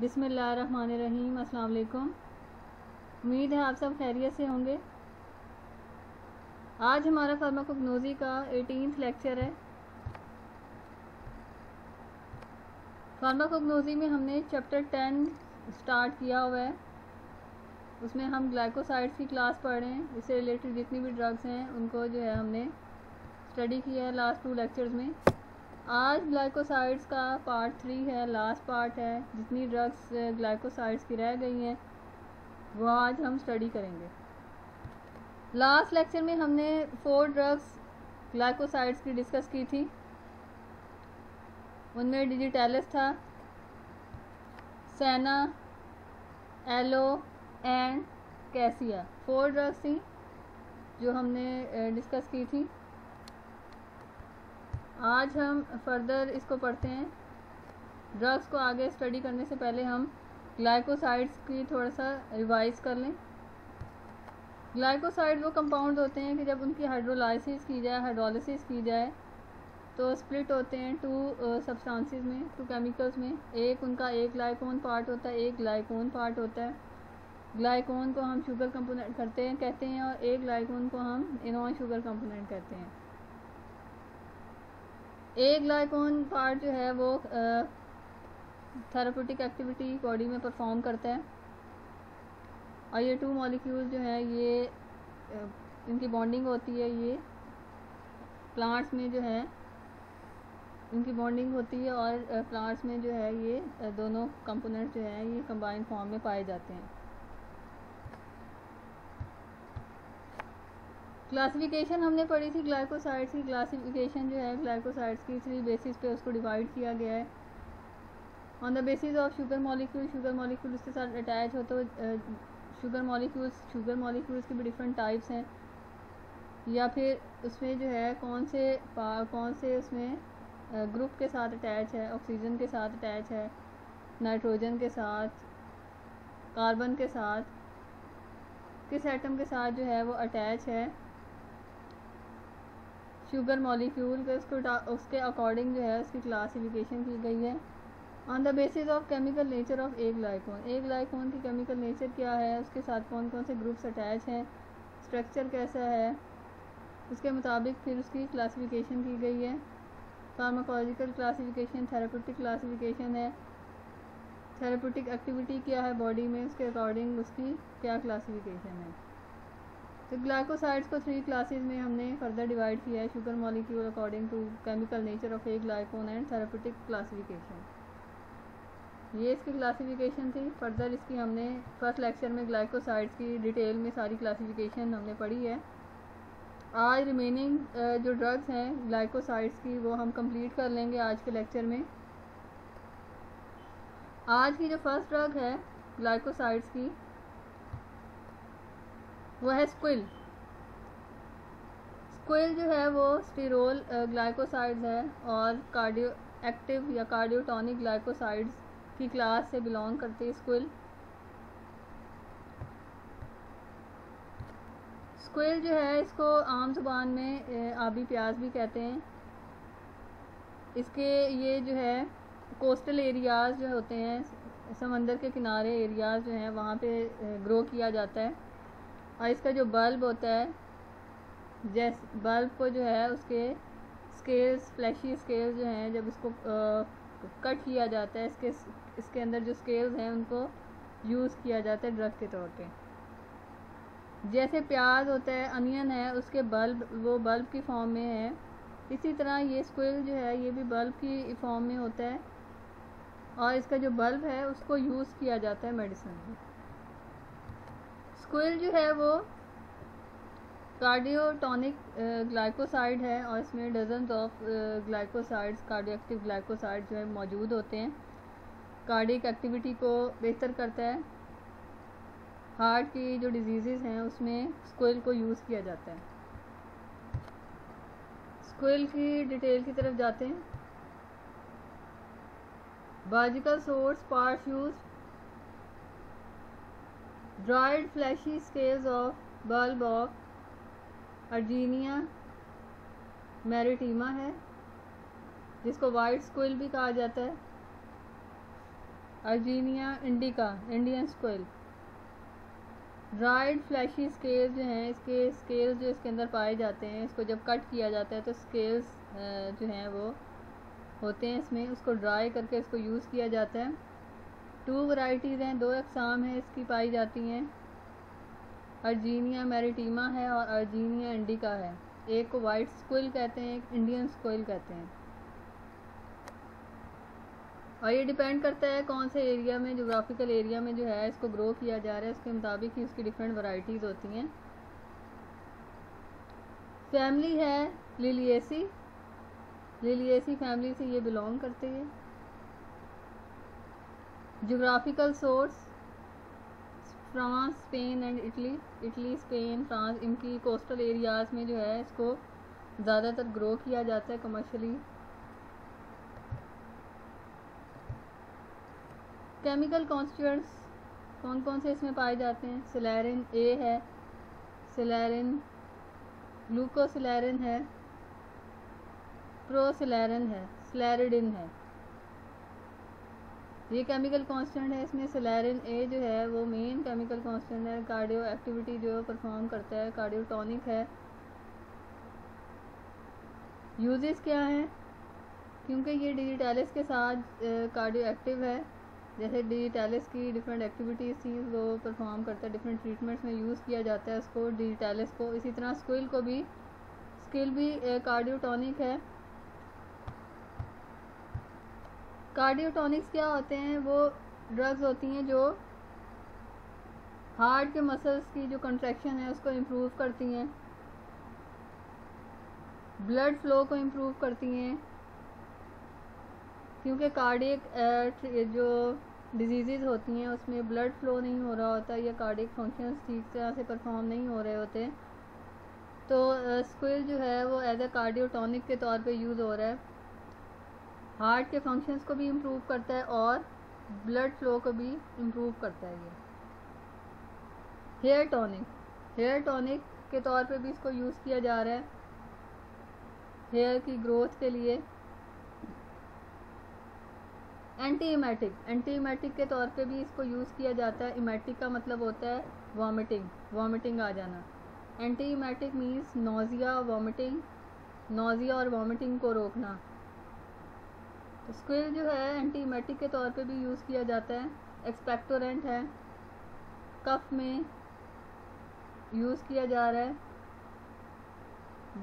बिसमीम वालेकुम उम्मीद है आप सब खैरियत से होंगे। आज हमारा फार्माकोगनोजी का एटीनथ लेक्चर है। फार्माकोगनोजी में हमने चैप्टर टेन स्टार्ट किया हुआ है। उसमें हम ग्लाइकोसाइड्स की क्लास पढ़ रहे हैं। इससे रिलेटेड जितनी भी ड्रग्स हैं, उनको जो है हमने स्टडी किया है लास्ट टू लेक्चर्स में। आज ग्लाइकोसाइड्स का पार्ट थ्री है लास्ट पार्ट है। जितनी ड्रग्स ग्लाइकोसाइड्स की रह गई हैं, वो आज हम स्टडी करेंगे। लास्ट लेक्चर में हमने फोर ड्रग्स ग्लाइकोसाइड्स की डिस्कस की थी। उनमें डिजिटैलिस था senna aloe and cassia four drugs थी, जो हमने डिस्कस की थी। आज हम फर्दर इसको पढ़ते हैं। ड्रग्स को आगे स्टडी करने से पहले हम ग्लाइकोसाइड्स की थोड़ा सा रिवाइज कर लें। ग्लाइकोसाइड वो कंपाउंड होते हैं कि जब उनकी हाइड्रोलाइसिस की जाए हाइड्रोलिसिस की जाए तो स्प्लिट होते हैं टू सब्सटेंसेस में टू केमिकल्स में। एक उनका एक ग्लाइकोन पार्ट होता है, एक ग्लाइकोन पार्ट होता है। ग्लाइकोन को हम शुगर कंपोनेंट करते हैं, कहते हैं, और एक ग्लाइकोन को हम इनॉन शुगर कंपोनेंट कहते हैं। एक ग्लाइकोन पार्ट जो है वो थेरापेटिक एक्टिविटी बॉडी में परफॉर्म करता है। और ये टू मॉलिक्यूल जो है, ये इनकी बॉन्डिंग होती है, ये प्लांट्स में जो है, इनकी बॉन्डिंग होती है और प्लांट्स में जो है ये दोनों कंपोनेंट जो है, ये कंबाइन फॉर्म में पाए जाते हैं। क्लासिफिकेशन हमने पढ़ी थी ग्लाइकोसाइड्स की क्लासिफिकेशन जो है ग्लाइकोसाइड्स की थ्री बेसिस पे उसको डिवाइड किया गया है। On the basis of sugar molecule sugar molecule उसके साथ अटैच हो तो शुगर मॉलिक्यूल्स शुगर मॉलिक्यूल्स के भी डिफरेंट टाइप्स हैं। या फिर उसमें जो है, कौन से कौन से उसमें ग्रुप के साथ अटैच है ऑक्सीजन के साथ अटैच है नाइट्रोजन के साथ कार्बन के साथ, किस एटम के साथ जो है वो अटैच है शुगर मॉलिक्यूल के उसको उसके अकॉर्डिंग जो है उसकी क्लासिफिकेशन की गई है। On the basis of chemical nature of aglycone एक ग्लाइकोन की केमिकल नेचर क्या है? उसके साथ कौन कौन से ग्रुप्स अटैच हैं? स्ट्रक्चर कैसा है? उसके मुताबिक फिर उसकी क्लासिफिकेशन की गई है। फार्माकोलॉजिकल क्लासिफिकेशन थेरापेटिक क्लासिफिकेशन है। थेरापेटिक एक्टिविटी क्या है बॉडी में? उसके अकॉर्डिंग उसकी क्या क्लासिफिकेशन है? तो ग्लाइकोसाइड्स को थ्री क्लासेस में हमने फर्दर डिवाइड किया है sugar molecule according to chemical nature of aglycone and therapeutic classification ये इसकी क्लासिफिकेशन थी। फर्दर इसकी हमने फ़र्स्ट लेक्चर में ग्लाइकोसाइड्स की डिटेल में सारी क्लासिफिकेशन हमने पढ़ी है। आज रिमेनिंग जो ड्रग्स हैं ग्लाइकोसाइड्स की, वो हम कंप्लीट कर लेंगे आज के लेक्चर में। आज की जो फ़र्स्ट ड्रग है ग्लाइकोसाइड्स की वो है स्क्विल स्क्विल जो है वो स्टीरोल ग्लाइकोसाइड्स है और कार्डियो एक्टिव या कार्डियोटॉनिक ग्लाइकोसाइड्स की क्लास से बिलोंग करती है स्क्विल स्क्विल जो है इसको आम ज़ुबान में आबी प्याज भी कहते हैं. इसके ये जो है कोस्टल एरियाज़ जो होते हैं, समंदर के किनारे एरियाज़ जो हैं, वहाँ पे ग्रो किया जाता है. और इसका जो बल्ब होता है, जैस बल्ब को जो है उसके स्केल्स फ्लैशी स्केल्स जो हैं, जब इसको कट किया जाता है, इसके इसके अंदर जो स्केल्स हैं, उनको यूज़ किया जाता है ड्रग के तौर पे। जैसे प्याज होता है अनियन है, उसके बल्ब वो बल्ब की फॉर्म में है। इसी तरह ये स्क्विल जो है, ये भी बल्ब की फॉर्म में होता है। और इसका जो बल्ब है, उसको यूज़ किया जाता है मेडिसिन में। स्क्विल जो है वो कार्डियोटॉनिक ग्लाइकोसाइड है और इसमें dozen of glycosides cardioactive glycoside जो है मौजूद होते हैं। कार्डिक एक्टिविटी को बेहतर करता है। हार्ट की जो डिज़ीज़ हैं उसमें स्क्विल को यूज़ किया जाता है। स्क्विल की डिटेल की तरफ़ जाते हैं। Biological source part use dried fleshy scales of bulb of Urginea maritima है, जिसको वाइट स्क्विल भी कहा जाता है। Urginea indica Indian squill dried fleshy scales जो हैं, इसके स्केल्स जो इसके अंदर पाए जाते हैं, इसको जब कट किया जाता है तो स्केल्स जो हैं वो होते हैं इसमें। उसको ड्राई करके इसको यूज़ किया जाता है। टू वैरायटीज़ हैं, दो अकसाम हैं इसकी पाई जाती हैं। अर्जीनिया मैरिटीमा है और अर्जीनिया इंडिका है। एक को वाइट स्कोइल कहते हैं, एक इंडियन स्कोइल कहते हैं। और ये डिपेंड करता है कौन से एरिया में जोग्राफिकल एरिया में जो है, इसको ग्रो किया जा रहा है। उसके मुताबिक ही उसकी डिफरेंट वैरायटीज़ होती हैं। फैमिली है लिलियसी लिलियसी फैमिली से ये बिलोंग करते हैं। Geographical source France Spain and Italy Italy Spain France इनकी कोस्टल एरियाज़ में जो है इसको ज़्यादातर ग्रो किया जाता है कमर्शली केमिकल कॉन्स्टिट्यूंट्स कौन कौन से इसमें पाए जाते हैं? सिलेरिन ए है सिलेरिन ग्लूकोसिलेरिन है प्रोसिलेरिन है स्लेरिडिन है। ये केमिकल कांस्टेंट है, इसमें सिलेरिन ए जो है, वो मेन केमिकल कांस्टेंट है कार्डियो एक्टिविटी जो परफॉर्म करता है कार्डियोटॉनिक है। यूजेस क्या हैं? क्योंकि ये डिजिटैलिस के साथ कार्डियो एक्टिव है। जैसे डिजिटैलिस की डिफरेंट एक्टिविटीज़ थी, वो परफॉर्म करता है डिफरेंट ट्रीटमेंट्स में यूज़ किया जाता है उसको डिजिटैलिस को। इसी तरह स्किल को भी स्किल भी कार्डियोटॉनिक है। कार्डियोटॉनिक्स क्या होते हैं? वो ड्रग्स होती हैं जो हार्ट के मसल्स की जो कंट्रैक्शन है, उसको इम्प्रूव करती हैं। ब्लड फ्लो को इम्प्रूव करती हैं। क्योंकि कार्डिक जो डिज़ीज़ होती हैं, उसमें ब्लड फ्लो नहीं हो रहा होता या कार्डिक फ़ंक्शंस ठीक तरह से परफॉर्म नहीं हो रहे होते। तो स्क्विल जो है, वो एज ए कार्डियोटॉनिक के तौर पे यूज़ हो रहा है। हार्ट के फ़ंक्शंस को भी इम्प्रूव करता है और ब्लड फ्लो को भी इम्प्रूव करता है ये। हेयर टॉनिक हेयर टॉनिक के तौर पे भी इसको यूज़ किया जा रहा है। हेयर की ग्रोथ के लिए। एंटी इमेटिक एंटी इमेटिक के तौर पे भी इसको यूज़ किया जाता है। इमेटिक का मतलब होता है वॉमिटिंग वॉमिटिंग आ जाना। Anti emetic means nausea vomiting nausea और वॉमिटिंग को रोकना। स्क्विल जो है एंटी इमेटिक के तौर पे भी यूज़ किया जाता है एक्सपेक्टोरेंट है कफ में यूज़ किया जा रहा है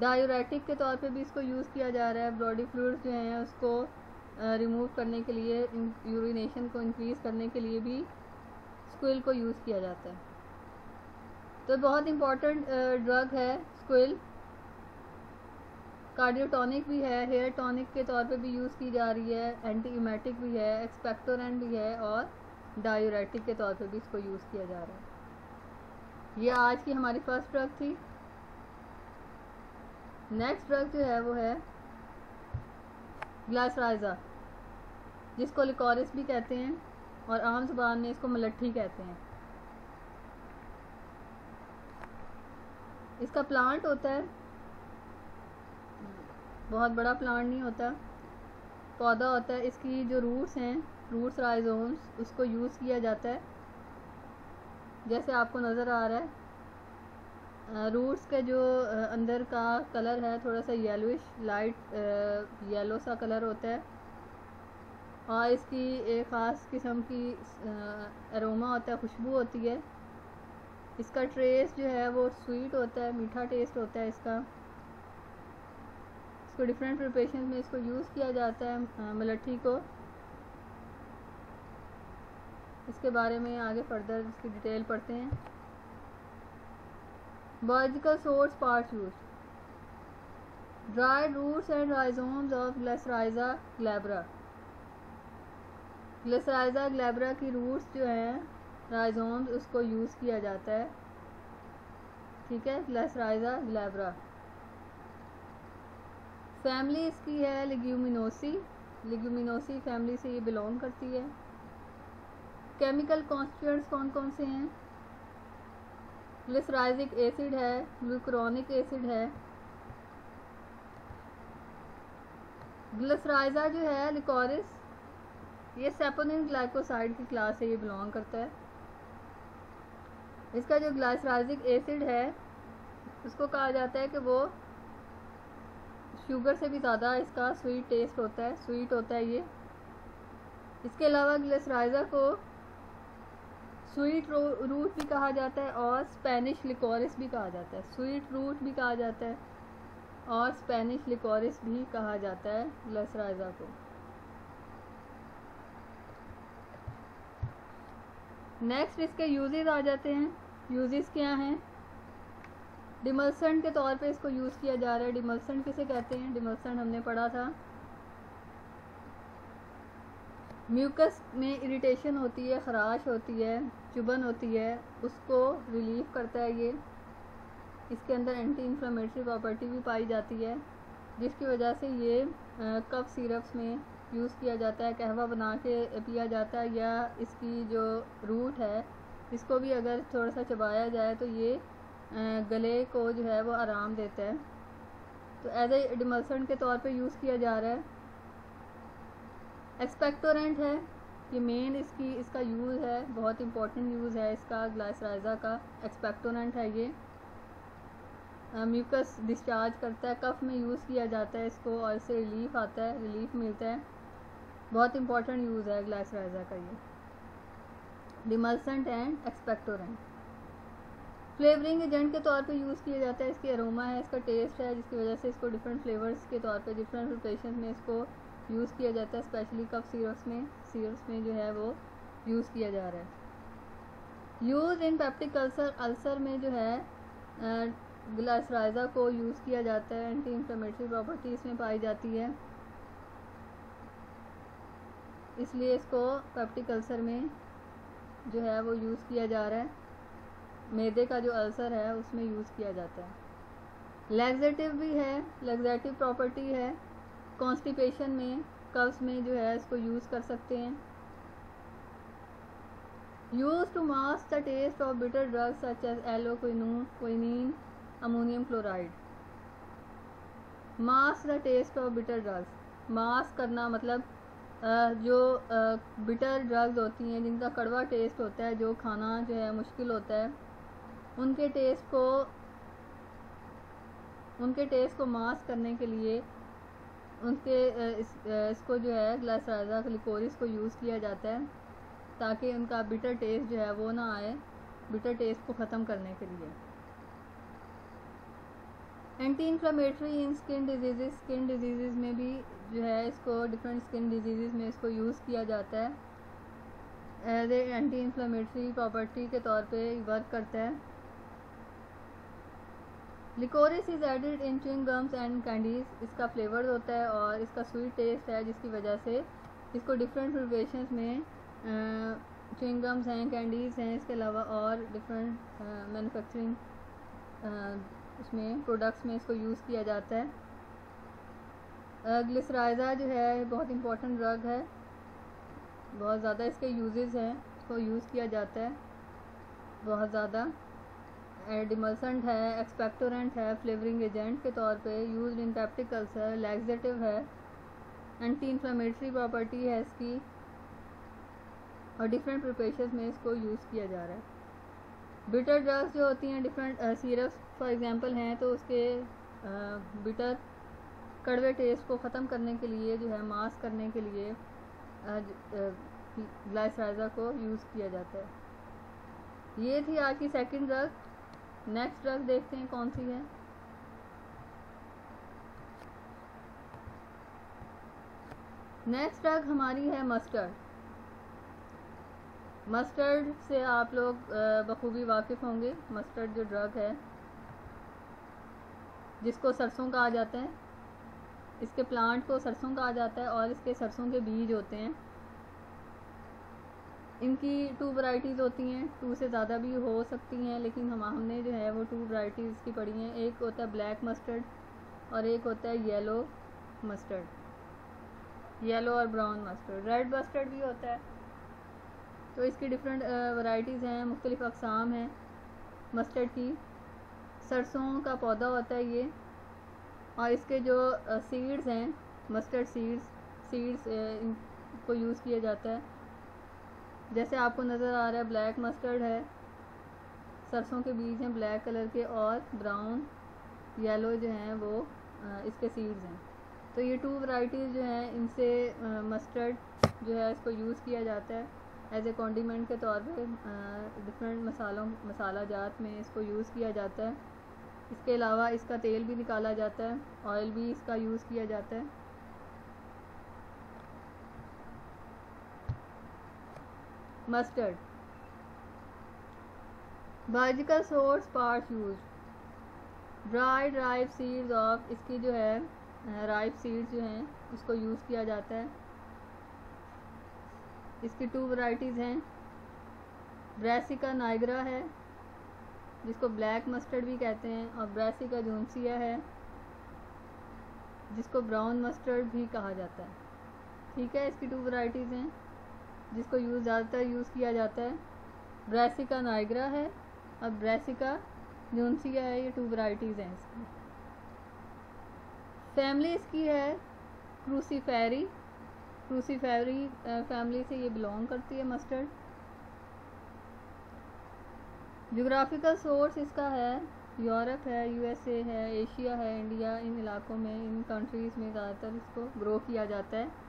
डायोरेटिक के तौर पे भी इसको यूज़ किया जा रहा है बॉडी फ्लूड्स जो हैं उसको रिमूव करने के लिए यूरिनेशन को इंक्रीज़ करने के लिए भी स्क्विल को यूज़ किया जाता है। तो बहुत इंपॉर्टेंट ड्रग है स्क्विल। कार्डियोटॉनिक भी है हेयर टॉनिक के तौर पे भी यूज़ की जा रही है एंटी इमेटिक भी है एक्सपेक्टोरेंट भी है और डायोरेटिक के तौर पे भी इसको यूज़ किया जा रहा है। ये आज की हमारी फ़र्स्ट ड्रग थी। नेक्स्ट ड्रग जो है वो है ग्लासराइजा जिसको लिकोरिस भी कहते हैं और आम ज़ुबान में इसको मलट्ठी कहते हैं। इसका प्लांट होता है बहुत बड़ा प्लांट नहीं होता। पौधा होता है, इसकी जो रूट्स हैं रूट्स राइजोम्स उसको यूज़ किया जाता है। जैसे आपको नज़र आ रहा है रूट्स के जो अंदर का कलर है, थोड़ा सा येलोइश लाइट येलो सा कलर होता है। और इसकी एक ख़ास किस्म की अरोमा होता है, खुशबू होती है। इसका ट्रेस जो है, वो स्वीट होता है, मीठा टेस्ट होता है इसका। इसको डिफरेंट प्रिपरेशन में इसको यूज़ किया जाता है मलट्ठी को। इसके बारे में आगे फर्दर इसकी डिटेल पढ़ते हैं। Biological source parts used. Dried roots and rhizomes of Glycyrrhiza glabra. Glycyrrhiza glabra की रूट्स जो हैं राइजोम्स उसको यूज़ किया जाता है। ठीक है? ग्लेसराइजा ग्लैब्रा फैमिली इसकी है लिग्यूमिनोसी लिग्यूमिनोसी फैमिली से ये बिलोंग करती है। केमिकल कॉन्स्टिट्यूंट्स कौन कौन से हैं? ग्लिसराइजिक एसिड है ग्लूक्रोनिक एसिड है। ग्लिसराइजा जो है लिकोरिस ये सेपोनिन ग्लाइकोसाइड की क्लास से ये बिलोंग करता है। इसका जो ग्लाइसराजिक एसिड है, उसको कहा जाता है कि वो शुगर से भी ज़्यादा इसका स्वीट टेस्ट होता है स्वीट होता है ये। इसके अलावा ग्लिसराइज़र को स्वीट रूट भी कहा जाता है और स्पेनिश लिकोरिस भी कहा जाता है। स्वीट रूट भी कहा जाता है और स्पेनिश लिकोरिस भी कहा जाता है ग्लिसराइज़र को। नेक्स्ट इसके यूजेस आ जाते हैं। यूजेस क्या हैं? डिमल्सन के तौर पे इसको यूज़ किया जा रहा है। डिमल्सन किसे कहते हैं? डिमल्सन हमने पढ़ा था। म्यूकस में इरिटेशन होती है, ख़राश होती है चुबन होती है, उसको रिलीफ करता है ये। इसके अंदर एंटी इन्फ्लामेटरी प्रॉपर्टी भी पाई जाती है, जिसकी वजह से ये कफ सिरप्स में यूज़ किया जाता है, कहवा बना के पिया जाता है, या इसकी जो रूट है, इसको भी अगर थोड़ा सा चबाया जाए तो ये गले को जो है वो आराम देता है। तो एज ए डिमल्सन के तौर पे यूज़ किया जा रहा है। एक्सपेक्टोरेंट है, ये मेन इसकी, इसका यूज़ है, बहुत इंपॉर्टेंट यूज़ है इसका ग्लासराइजा का। एक्सपेक्टोरेंट है ये। म्यूकस डिस्चार्ज करता है कफ में यूज़ किया जाता है इसको और इससे रिलीफ आता है रिलीफ मिलता है। बहुत इंपॉर्टेंट यूज़ है ग्लासराइजा का ये। Demulcent and expectorant flavouring agent के तौर पे यूज़ किया जाता है। इसकी अरोमा है, इसका टेस्ट है, जिसकी वजह से इसको डिफरेंट फ्लेवर्स के तौर पे डिफरेंट प्रिपरेशन में इसको यूज़ किया जाता है। स्पेशली कप सीरप्स में सीरप्स में जो है वो यूज़ किया जा रहा है। Use in peptic ulcer ulcer में जो है ग्लासराइजा को यूज़ किया जाता है। एंटी इंफ्लेमेटरी प्रॉपर्टी इसमें पाई जाती है। इसलिए इसको पेप्टिक अल्सर में जो है वो यूज़ किया जा रहा है। मैदे का जो अल्सर है, उसमें यूज़ किया जाता है। लेग्जेटिव भी है लेग्जेटिव प्रॉपर्टी है। कॉन्स्टिपेशन में कब्स में जो है, इसको यूज़ कर सकते हैं। Use to mask the taste of bitter drugs such as aloe quinine ammonium chloride mask the taste of bitter drugs mask करना मतलब जो बिटर ड्रग्स होती हैं, जिनका कड़वा टेस्ट होता है, जो खाना जो है, मुश्किल होता है उनके टेस्ट को उनके टेस्ट को मास्क करने के लिए उनके इस, इसको जो है ग्लासराजा लिकोरिस को यूज़ किया जाता है ताकि उनका बिटर टेस्ट जो है वो ना आए बिटर टेस्ट को ख़त्म करने के लिए। Anti inflammatory in skin disease skin disease में भी जो है इसको डिफरेंट स्किन डिज़ीज़ में इसको यूज़ किया जाता है। As a anti inflammatory property के तौर पे वर्क करता है। Liquorice is added in chewing gums and candies इसका फ्लेवर होता है और इसका स्वीट टेस्ट है जिसकी वजह से इसको डिफरेंट प्रिपरेशन में च्विंग गम्स हैं कैंडीज़ हैं, इसके अलावा और डिफरेंट मैनुफैक्चरिंग उसमें प्रोडक्ट्स में इसको यूज़ किया जाता है। ग्लिसराइज़ा जो है, बहुत इंपॉर्टेंट ड्रग है। बहुत ज़्यादा इसके यूजेस हैं, इसको यूज़ किया जाता है। बहुत ज़्यादा। डिमल्सेंट है एक्सपेक्टोरेंट है फ्लेवरिंग एजेंट के तौर पे यूज़ इन पेप्टिक है लैक्सेटिव है एंटी इन्फ्लामेटरी प्रॉपर्टी है इसकी, और डिफरेंट प्रिपरेशन में इसको यूज़ किया जा रहा है। बिटर ड्रग्स जो होती हैं डिफरेंट सीरप्स फॉर एग्जांपल हैं तो उसके बिटर कड़वे टेस्ट को ख़त्म करने के लिए, जो है मास्क करने के लिए ग्लाइसराइज़ा को यूज़ किया जाता है। ये थी आज की सेकंड ड्रग नेक्स्ट ड्रग देखते हैं कौन सी है। नेक्स्ट ड्रग हमारी है मस्टर्ड मस्टर्ड से आप लोग बखूबी वाकिफ़ होंगे। मस्टर्ड जो ड्रग है, जिसको सरसों कहा जाता है, इसके प्लांट को सरसों कहा जाता है और इसके सरसों के बीज होते हैं। इनकी टू वैरायटीज़ होती हैं टू से ज़्यादा भी हो सकती हैं, लेकिन हम, हमने जो है वो टू वैरायटीज़ की पढ़ी हैं। एक होता है ब्लैक मस्टर्ड और एक होता है येलो मस्टर्ड येलो और ब्राउन मस्टर्ड रेड मस्टर्ड भी होता है। तो इसकी डिफरेंट वैरायटीज़ हैं, मुख्तलिफ़ अकसाम हैं मस्टर्ड की। सरसों का पौधा होता है ये और इसके जो सीड्स हैं मस्टर्ड सीड्स सीड्स को यूज़ किया जाता है। जैसे आपको नज़र आ रहा है ब्लैक मस्टर्ड है, सरसों के बीज हैं ब्लैक कलर के और ब्राउन येलो जो हैं वो इसके सीड्स हैं। तो ये टू वैरायटीज़ जो हैं, इनसे मस्टर्ड जो है इसको यूज़ किया जाता है। एज ए कॉन्डीमेंट के तौर पे डिफरेंट मसालों, मसाला जात में इसको यूज़ किया जाता है। इसके अलावा इसका तेल भी निकाला जाता है ऑयल भी इसका यूज़ किया जाता है। Mustard biological source part use dried ripe seeds of इसकी जो है राइप सीड्स जो हैं उसको यूज़ किया जाता है। इसकी टू वैरायटीज़ हैं। ब्रेसिका नाइग्रा है, जिसको ब्लैक मस्टर्ड भी कहते हैं, और ब्रेसिका जोनसिया है, जिसको ब्राउन मस्टर्ड भी कहा जाता है। ठीक है, इसकी टू वैरायटीज़ हैं। जिसको यूज़ ज़्यादातर यूज़ किया जाता है, ब्रेसिका नाइग्रा है। और ब्रेसिका जोनसिया है? ये टू वैरायटीज़ हैं इसकी। फैमिली इसकी है क्रूसीफेरी क्रूसीफेरी फैमिली से ये बिलोंग करती है मस्टर्ड जोग्राफिकल सोर्स इसका है, यूरोप है यूएसए है एशिया है इंडिया इन इलाकों में, इन कंट्रीज़ में ज़्यादातर इसको ग्रो किया जाता है।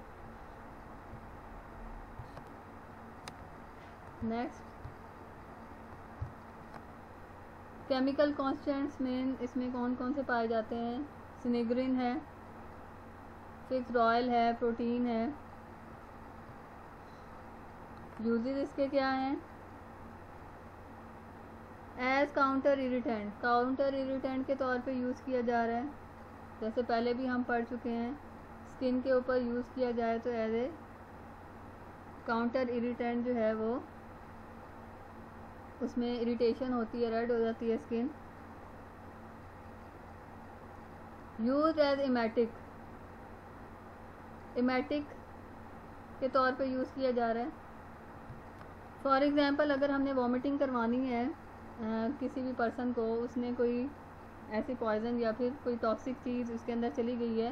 नेक्स्ट केमिकल कॉन्स्टेंट्स में इसमें कौन कौन से पाए जाते हैं? सिनेग्रिन है फिक्स ऑयल है प्रोटीन है। यूजेस इसके क्या हैं? As counter irritant counter irritant के तौर पे यूज़ किया जा रहा है। जैसे पहले भी हम पढ़ चुके हैं स्किन के ऊपर यूज़ किया जाए तो एज ए काउंटर इरिटेंट जो है वो उसमें इरिटेशन होती है रेड हो जाती है skin use as emetic emetic के तौर पे यूज़ किया जा रहा है. फॉर एग्ज़ाम्पल अगर हमने वॉमिटिंग करवानी है आ, किसी भी पर्सन को उसने कोई ऐसी पॉइज़न या फिर कोई टॉक्सिक चीज़ उसके अंदर चली गई है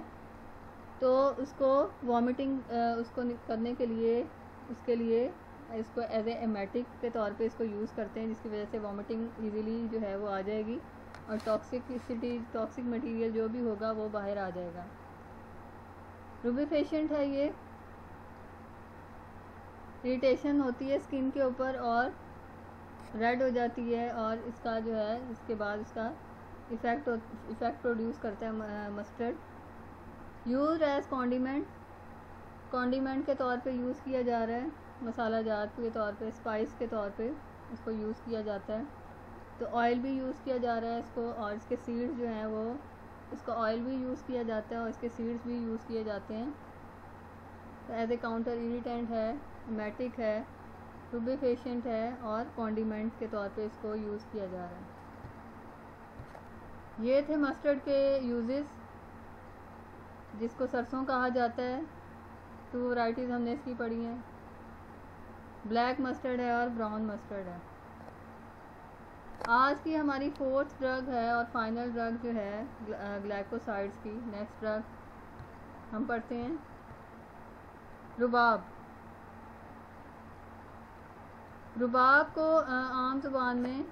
तो उसको वॉमिटिंग उसको करने के लिए उसके लिए इसको एज ए एमेटिक के तौर पे इसको यूज़ करते हैं, जिसकी वजह से वॉमिटिंग इजीली जो है वो आ जाएगी और टॉक्सिकसिटी टॉक्सिक मटेरियल जो भी होगा वो बाहर आ जाएगा। रूबिफेशेंट है ये। इरिटेशन होती है स्किन के ऊपर और रेड हो जाती है और इसका जो है, इसके बाद इसका इफ़ेक्ट इफ़ेक्ट प्रोड्यूस करता है mustard use as condiment condiment के तौर पे यूज़ किया जा रहा है। मसाला जात के तौर पे स्पाइस के तौर पे इसको यूज़ किया जाता है। तो ऑयल भी यूज़ किया जा रहा है इसको और इसके सीड्स जो हैं वो, इसका ऑयल भी यूज़ किया जाता है और इसके सीड्स भी यूज़ किए जाते हैं। तो एज ए काउंटर इरीटेंट है मैटिक है रूबिफेशेंट है और कॉन्डीमेंट के तौर पे इसको यूज़ किया जा रहा है। ये थे मस्टर्ड के यूजेस जिसको सरसों कहा जाता है। टू वैरायटीज़ हमने इसकी पढ़ी हैं। ब्लैक मस्टर्ड है और ब्राउन मस्टर्ड है। आज की हमारी फोर्थ ड्रग है और फाइनल ड्रग जो है ग्लैकोसाइड्स की। नेक्स्ट ड्रग हम पढ़ते हैं। रुबाब। रुबाब को आम ज़ुबान में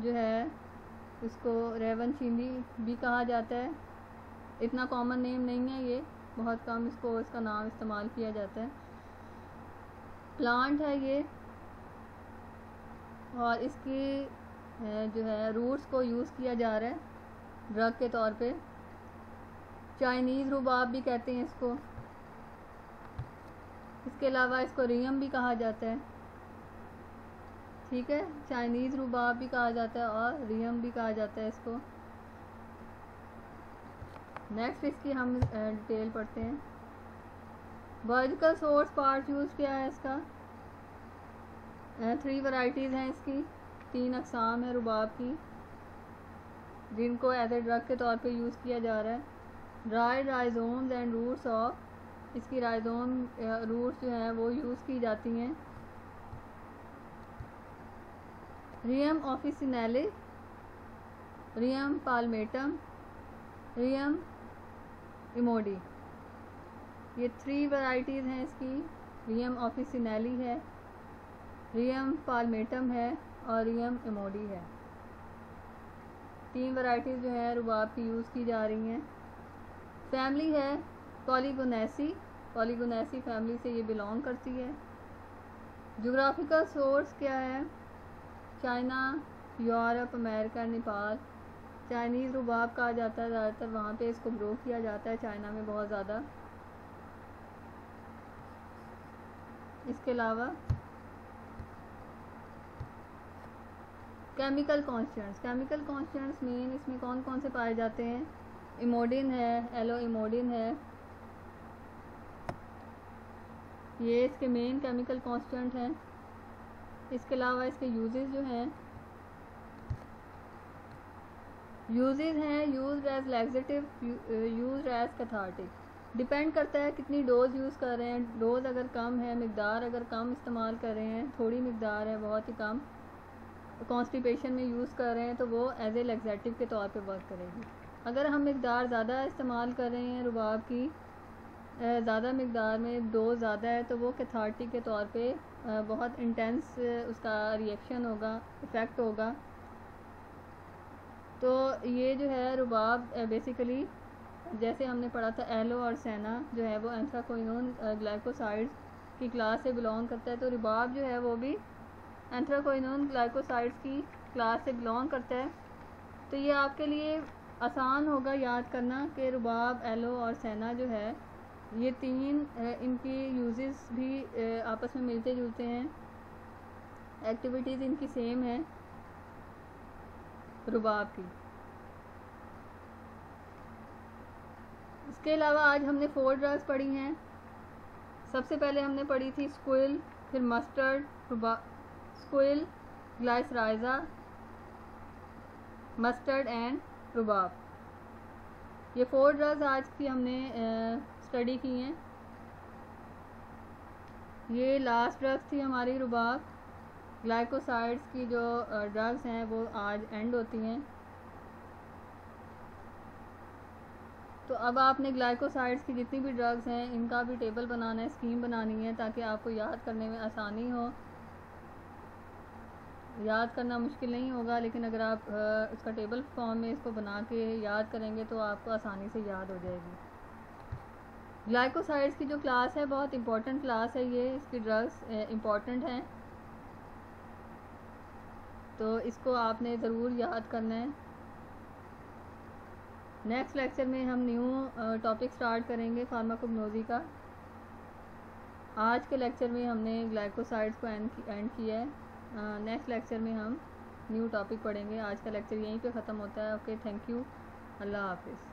जो है, इसको रेवन चिंदी भी कहा जाता है। इतना कॉमन नेम नहीं है ये, बहुत कम इसको, इसका नाम इस्तेमाल किया जाता है। प्लांट है ये। और इसकी जो है रूट्स को यूज़ किया जा रहा है ड्रग के तौर पे। चाइनीज़ रुबाब भी कहते हैं इसको। इसके अलावा इसको रियम भी कहा जाता है। ठीक है? चाइनीज़ रुबाब भी कहा जाता है और रियम भी कहा जाता है इसको। नेक्स्ट इसकी हम डिटेल पढ़ते हैं। बायोलॉजिकल सोर्स पार्ट यूज़ किया है इसका। थ्री वैरायटीज़ हैं इसकी। तीन अकसाम है रुबाब की, जिनको एज ए ड्रग के तौर पे यूज़ किया जा रहा है। Dry rhizomes and roots of इसकी राइजोम रूट्स जो हैं वो यूज़ की जाती हैं। रियम ऑफिसिनेले रियम पालमेटम रियम इमोडी ये थ्री वैरायटीज़ हैं इसकी। रियम ऑफिसिनैली है रियम पालमेटम है और रियम एमोडी है। तीन वैरायटीज़ जो है रुबाब की यूज़ की जा रही हैं। फैमिली है पॉलीगोनेसी पॉलीगोनेसी फैमिली से ये बिलोंग करती है। जोग्राफिकल सोर्स क्या है? China Europe America Nepal Chinese rhubarb कहा जाता है, ज़्यादातर वहाँ पे इसको ग्रो किया जाता है चाइना में बहुत ज़्यादा। इसके अलावा chemical constants chemical constants main इसमें कौन कौन से पाए जाते हैं? इमोडिन है एलो इमोडिन है। ये इसके मेन केमिकल कांस्टेंट हैं। इसके अलावा इसके यूजेस जो हैं। यूजेस हैं use as laxative use as cathartic depend करता है कितनी डोज यूज़ कर रहे हैं। डोज अगर कम है, मकदार अगर कम इस्तेमाल कर रहे हैं, थोड़ी मकदार है, बहुत ही कम कॉन्स्टिपेशन में यूज़ कर रहे हैं तो वो एज ए लेग्जेटिव के तौर पे वर्क करेगी। अगर हम मकदार ज़्यादा इस्तेमाल कर रहे हैं रुबाब की ज़्यादा मकदार में डोज ज़्यादा है तो वो कैथार्टी के तौर पे बहुत इंटेंस उसका रिएक्शन होगा इफ़ेक्ट होगा। तो ये जो है रुबाब बेसिकली जैसे हमने पढ़ा था, एलो और सेना जो है वो एंथ्राकोइनोन ग्लाइकोसाइड्स की क्लास से बिलोंग करता है तो रुबाब जो है वो भी एंथ्राकोइनोन ग्लाइकोसाइड्स की क्लास से बिलोंग करता है। तो ये आपके लिए आसान होगा याद करना कि रुबाब, एलो और सेना जो है, ये तीन इनकी यूजेस भी आपस में मिलते जुलते हैं। एक्टिविटीज़ इनकी सेम है, रुबाब की। इसके अलावा आज हमने फोर ड्रग्स पढ़ी हैं। सबसे पहले हमने पढ़ी थी स्क्विल, फिर mustard squill, glycyrrhiza, mustard and rhubarb. ये फोर ड्रग्स आज की हमने स्टडी की हैं। ये लास्ट ड्रग्स थी हमारी रुबाब। ग्लाइकोसाइड्स की जो ड्रग्स हैं वो आज एंड होती हैं। तो अब आपने ग्लाइकोसाइड्स की जितनी भी ड्रग्स हैं, इनका भी टेबल बनाना है स्कीम बनानी है, ताकि आपको याद करने में आसानी हो। याद करना मुश्किल नहीं होगा, लेकिन अगर आप इसका टेबल फॉर्म में इसको बना के याद करेंगे तो आपको आसानी से याद हो जाएगी। ग्लाइकोसाइड्स की जो क्लास है, बहुत इंपॉर्टेंट क्लास है ये, इसकी ड्रग्स इंपॉर्टेंट हैं। तो इसको आपने ज़रूर याद करना है। नेक्स्ट लेक्चर में हम न्यू टॉपिक स्टार्ट करेंगे फार्माकोग्नोजी का आज के लेक्चर में हमने ग्लाइकोसाइड्स को एंड किया है. नेक्स्ट लेक्चर में हम न्यू टॉपिक पढ़ेंगे. आज का लेक्चर यहीं पे ख़त्म होता है. ओके थैंक यू अल्लाह हाफिज़.